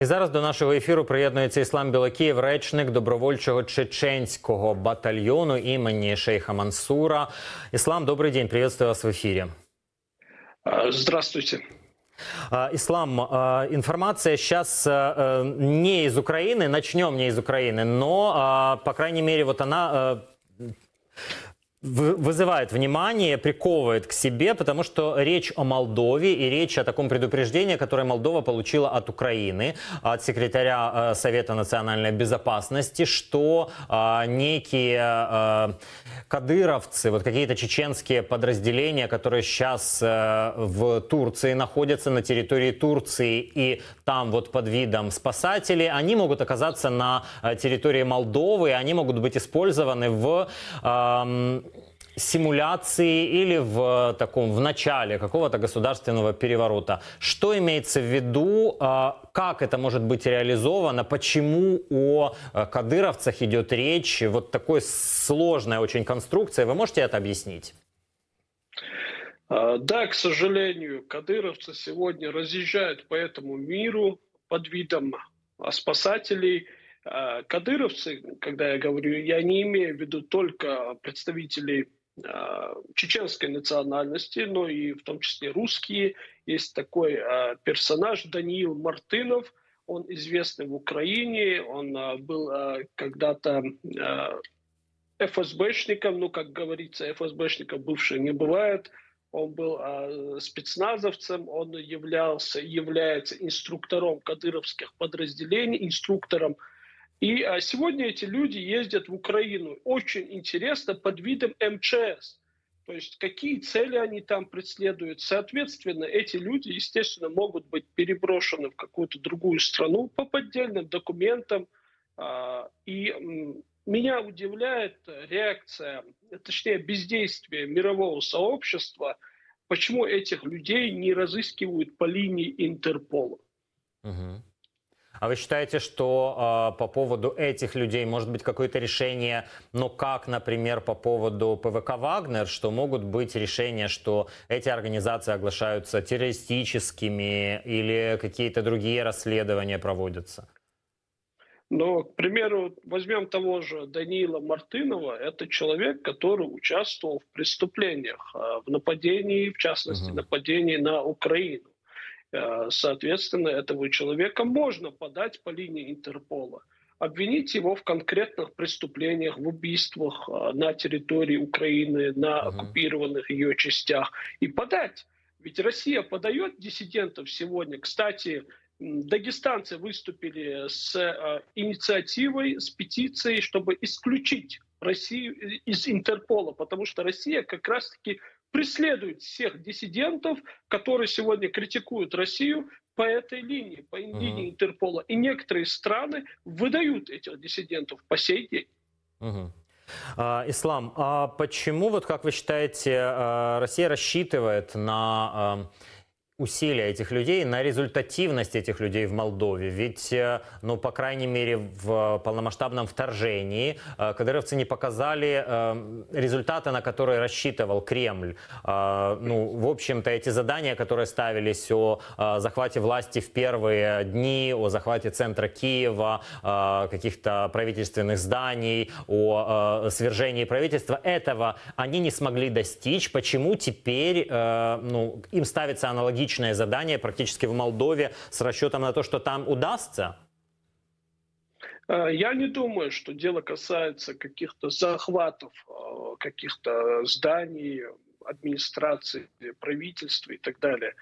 І зараз до нашого ефіру приєднується Іслам Білокієв, речник добровольчого чеченського батальйону імені Шейха Мансура. Іслам, добрий день, приветствую вас в ефірі. Здравствуйте. Ислам, информация сейчас не из Украины, начнем не из Украины, но, по крайней мере, вот она вызывает внимание, приковывает к себе, потому что речь о Молдове и речь о таком предупреждении, которое Молдова получила от Украины, от секретаря э, Совета национальной безопасности, что э, некие э, кадыровцы, вот какие-то чеченские подразделения, которые сейчас в Турции находятся, на территории Турции, и там вот под видом спасателей, они могут оказаться на территории Молдовы, они могут быть использованы в эм, симуляции или в таком в начале какого-то государственного переворота. Что имеется в виду, а, как это может быть реализовано, почему о а, кадыровцах идет речь, вот такой сложная очень конструкция, вы можете это объяснить? А, да, к сожалению, кадыровцы сегодня разъезжают по этому миру под видом спасателей. Кадыровцы, когда я говорю, я не имею в виду только представителей Э, чеченской национальности, но и в том числе русские. Есть такой э, персонаж Даниил Мартынов, он известный в Украине, он э, был когда-то ФСБшником, ну, как говорится, ФСБшников бывших не бывает, он был спецназовцем, он являлся, является инструктором кадыровских подразделений, инструктором и а, сегодня эти люди ездят в Украину. Очень интересно под видом МЧС. То есть какие цели они там преследуют. Соответственно, эти люди, естественно, могут быть переброшены в какую-то другую страну по поддельным документам. А, и меня удивляет реакция, точнее бездействие мирового сообщества, почему этих людей не разыскивают по линии Интерпола. Угу. А вы считаете, что э, по поводу этих людей может быть какое-то решение, ну как, например, по поводу ПВК «Вагнер», что могут быть решения, что эти организации оглашаются террористическими или какие-то другие расследования проводятся? Но, к примеру, возьмем того же Даниила Мартынова. Это человек, который участвовал в преступлениях, в нападении, в частности, угу. нападении на Украину. Э, соответственно, этого человека можно подать по линии Интерпола обвинить его в конкретных преступлениях, в убийствах э, на территории Украины, на оккупированных ее частях и подать. Ведь Россия подает диссидентов сегодня. Кстати, дагестанцы выступили с э, инициативой, с петицией, чтобы исключить Россию из Интерпола, потому что Россия как раз-таки преследует всех диссидентов, которые сегодня критикуют Россию по этой линии, по линии uh-huh. Интерпола. И некоторые страны выдают этих диссидентов по сей день. Uh-huh. Ислам, а почему, вот как вы считаете, а, Россия рассчитывает на а, усилия этих людей, на результативность этих людей в Молдове. Ведь, э, ну, по крайней мере, в полномасштабном вторжении э, кадыровцы не показали э, результаты, на которые рассчитывал Кремль. Ну, в общем-то, эти задания, которые ставились о захвате власти в первые дни, о захвате центра Киева, каких-то правительственных зданий, о свержении правительства, этого они не смогли достичь. Почему теперь ну, им ставится аналогичный аналогичное задание практически в Молдове с расчетом на то, что там удастся? Э, я не думаю, что дело касается каких-то захватов, э, каких-то зданий, администрации, правительства и так далее.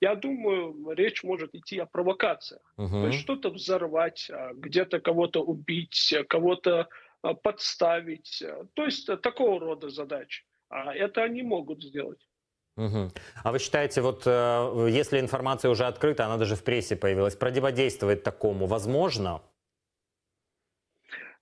Я думаю, речь может идти о провокациях. Угу. То есть что-то взорвать, а, где-то кого-то убить, кого-то подставить. То есть такого рода задачи. А это они могут сделать. Угу. А вы считаете, вот э, если информация уже открыта, она даже в прессе появилась, противодействовать такому возможно?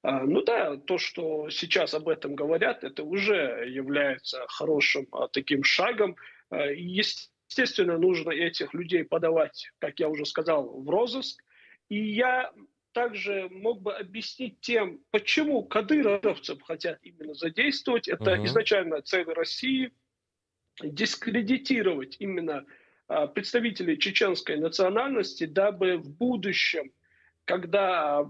А, ну да, то, что сейчас об этом говорят, это уже является хорошим а, таким шагом. А, естественно, нужно этих людей подавать, как я уже сказал, в розыск. И я также мог бы объяснить тем, почему кадыровцев хотят именно задействовать. Это угу. изначально цель России – дискредитировать именно представителей чеченской национальности, дабы в будущем, когда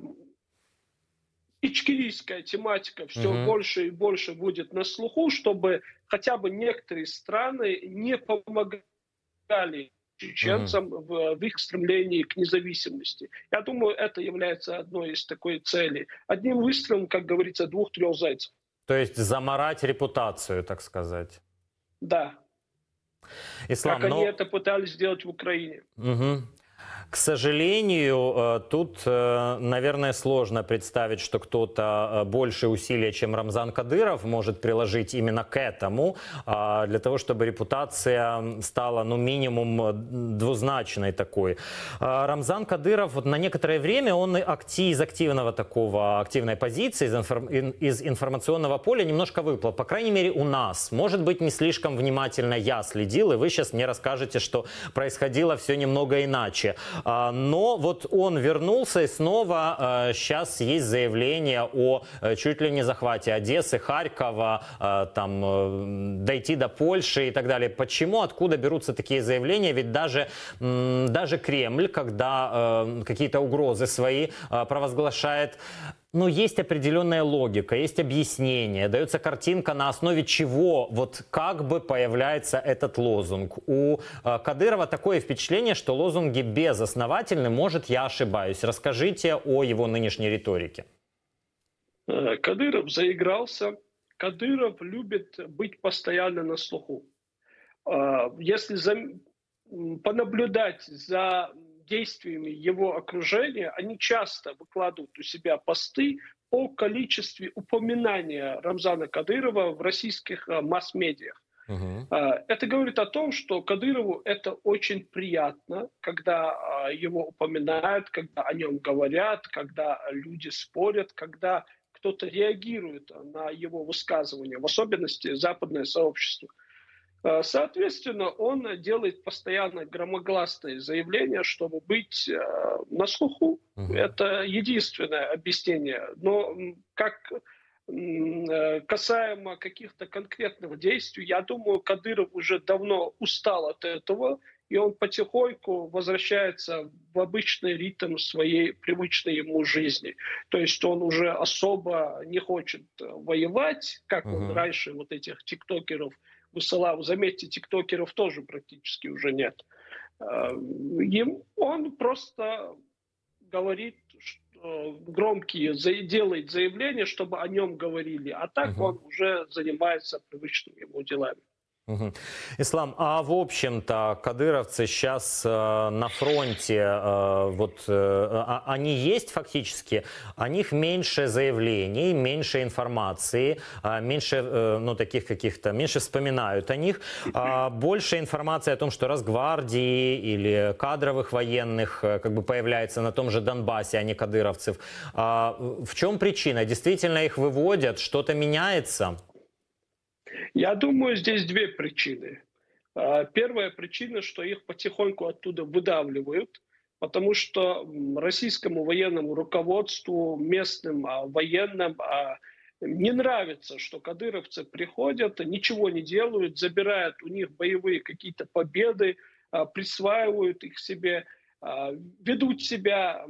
ичкерийская тематика все угу. больше и больше будет на слуху, чтобы хотя бы некоторые страны не помогали чеченцам угу. в, в их стремлении к независимости. Я думаю, это является одной из такой целей. Одним выстрелом, как говорится, двух-трех зайцев. То есть заморать репутацию, так сказать. Да. Ислам, как но... они это пытались сделать в Украине. Угу. К сожалению, э, тут, э, наверное, сложно представить, что кто-то э, больше усилия, чем Рамзан Кадыров, может приложить именно к этому, а, для того, чтобы репутация стала, ну, минимум двузначной такой. А, Рамзан Кадыров вот на некоторое время, он из активного такого, активной позиции, из, информ, из информационного поля немножко выплыл. По крайней мере, у нас. Может быть, не слишком внимательно я следил, и вы сейчас мне расскажете, что происходило все немного иначе. А, но вот он вернулся и снова сейчас есть заявление о э, чуть ли не захвате Одессы, Харькова, э, там э, дойти до Польши и так далее. Почему, откуда берутся такие заявления? Ведь даже, даже Кремль, когда какие-то угрозы свои провозглашает, но есть определенная логика, есть объяснение, дается картинка, на основе чего, вот как бы появляется этот лозунг. У э, Кадырова такое впечатление, что лозунги безосновательны, может, я ошибаюсь. Расскажите о его нынешней риторике. Э, Кадыров заигрался. Кадыров любит быть постоянно на слуху. Э, если за, понаблюдать за действиями его окружения, они часто выкладывают у себя посты о количестве упоминания Рамзана Кадырова в российских э, масс-медиах. Uh-huh. Это говорит о том, что Кадырову это очень приятно, когда а, его упоминают, когда о нем говорят, когда люди спорят, когда кто-то реагирует на его высказывания, в особенности западное сообщество. Э, соответственно, он делает постоянно громогласные заявления, чтобы быть э, на слуху. Угу. Это единственное объяснение. Но как э, касаемо каких-то конкретных действий, я думаю, Кадыров уже давно устал от этого, и он потихоньку возвращается в обычный ритм своей привычной ему жизни. То есть он уже особо не хочет воевать, как угу. он раньше вот этих тиктокеров – высылал. Заметьте, тиктокеров тоже практически уже нет. А, им, он просто говорит что громкие, делает заявления, чтобы о нем говорили. А так угу. он уже занимается привычными ему делами. Ислам, а в общем-то кадыровцы сейчас э, на фронте, э, вот э, а, они есть фактически, о них меньше заявлений, меньше информации, э, меньше, э, ну таких каких-то, меньше вспоминают о них, э, больше информации о том, что Росгвардии или кадровых военных э, как бы появляется на том же Донбассе, а не кадыровцев. Э, в чем причина? Действительно их выводят, что-то меняется? Я думаю, здесь две причины. А, первая причина, что их потихоньку оттуда выдавливают, потому что российскому военному руководству, местным а, военным а, не нравится, что кадыровцы приходят, ничего не делают, забирают у них боевые какие-то победы, присваивают их себе, ведут себя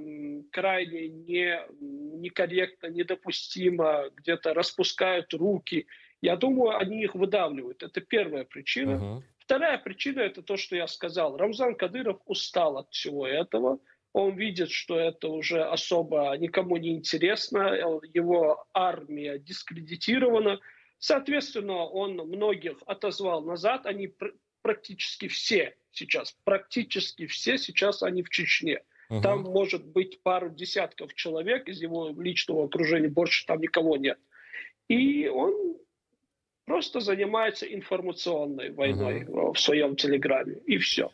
крайне не, некорректно, недопустимо, где-то распускают руки – я думаю, они их выдавливают. Это первая причина. Uh-huh. Вторая причина это то, что я сказал. Рамзан Кадыров устал от всего этого. Он видит, что это уже особо никому не интересно. Его армия дискредитирована. Соответственно, он многих отозвал назад. Они пр- практически все сейчас, практически все сейчас они в Чечне. Угу. Там может быть пару десятков человек из его личного окружения, больше там никого нет. И он просто занимается информационной войной uh-huh. в своем телеграме. И все.